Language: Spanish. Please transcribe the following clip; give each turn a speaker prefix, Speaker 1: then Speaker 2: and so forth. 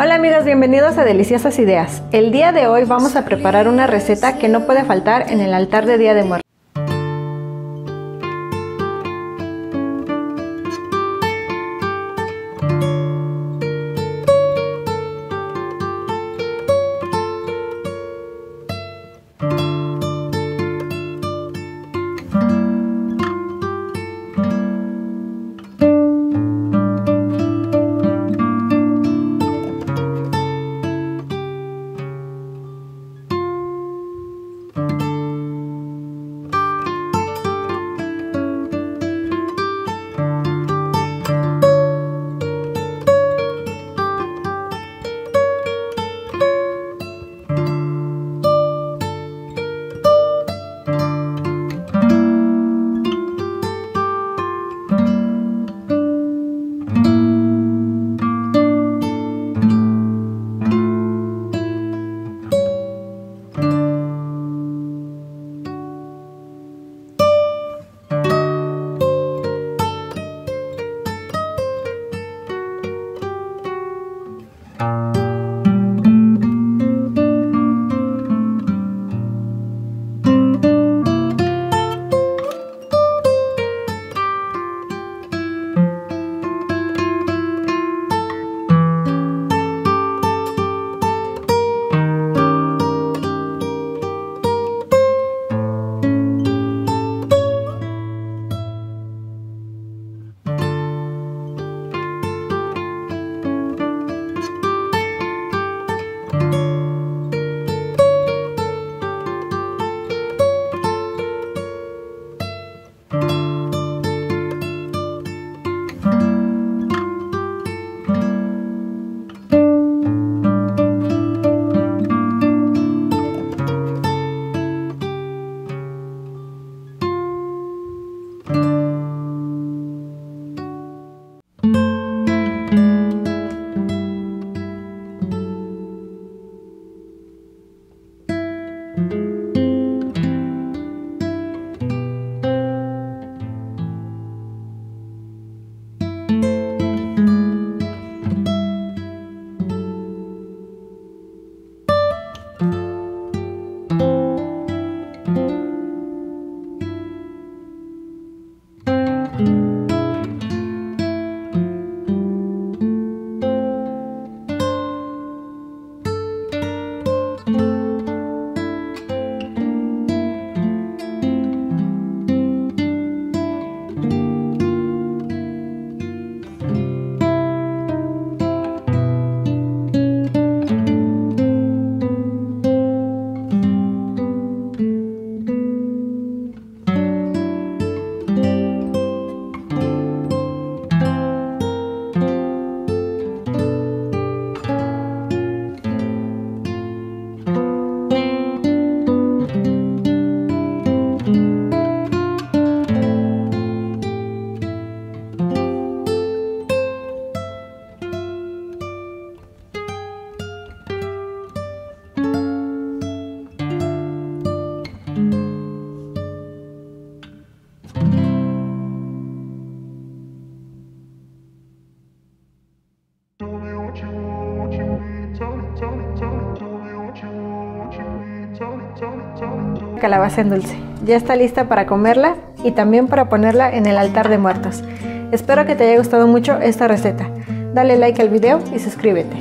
Speaker 1: Hola amigos, bienvenidos a Deliciosas Ideas. El día de hoy vamos a preparar una receta que no puede faltar en el altar de Día de Muertos. Calabaza en dulce. Ya está lista para comerla y también para ponerla en el altar de muertos. Espero que te haya gustado mucho esta receta. Dale like al video y suscríbete.